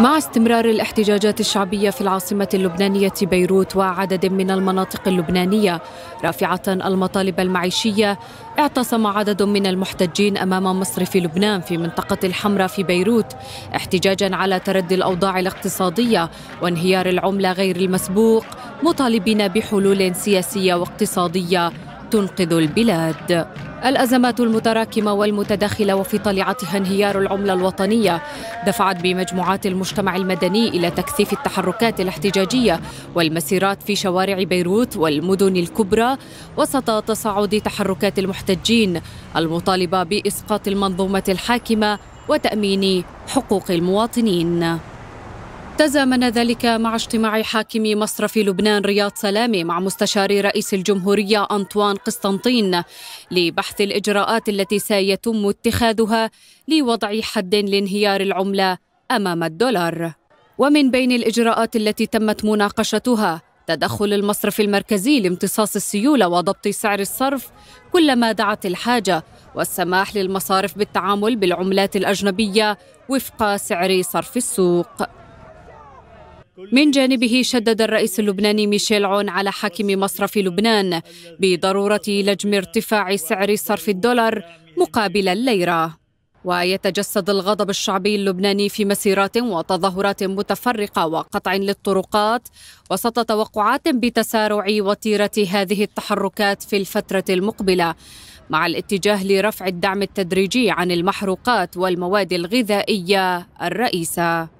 مع استمرار الاحتجاجات الشعبية في العاصمة اللبنانية بيروت وعدد من المناطق اللبنانية رافعة المطالب المعيشية اعتصم عدد من المحتجين أمام مصرف لبنان في منطقة الحمراء في بيروت احتجاجا على تردي الأوضاع الاقتصادية وانهيار العملة غير المسبوق مطالبين بحلول سياسية واقتصادية. تنقذ البلاد. الأزمات المتراكمة والمتداخلة وفي طليعتها انهيار العملة الوطنية دفعت بمجموعات المجتمع المدني إلى تكثيف التحركات الاحتجاجية والمسيرات في شوارع بيروت والمدن الكبرى وسط تصاعد تحركات المحتجين المطالبة بإسقاط المنظومة الحاكمة وتأمين حقوق المواطنين. تزامن ذلك مع اجتماع حاكم مصرف لبنان رياض سلامي مع مستشار رئيس الجمهورية أنطوان قسطنطين لبحث الإجراءات التي سيتم اتخاذها لوضع حد لانهيار العملة أمام الدولار. ومن بين الإجراءات التي تمت مناقشتها تدخل المصرف المركزي لامتصاص السيولة وضبط سعر الصرف كلما دعت الحاجة والسماح للمصارف بالتعامل بالعملات الأجنبية وفق سعر صرف السوق. من جانبه شدد الرئيس اللبناني ميشيل عون على حاكم مصرف لبنان بضرورة لجم ارتفاع سعر صرف الدولار مقابل الليرة. ويتجسد الغضب الشعبي اللبناني في مسيرات وتظاهرات متفرقة وقطع للطرقات وسط توقعات بتسارع وتيرة هذه التحركات في الفترة المقبلة مع الاتجاه لرفع الدعم التدريجي عن المحروقات والمواد الغذائية الرئيسة.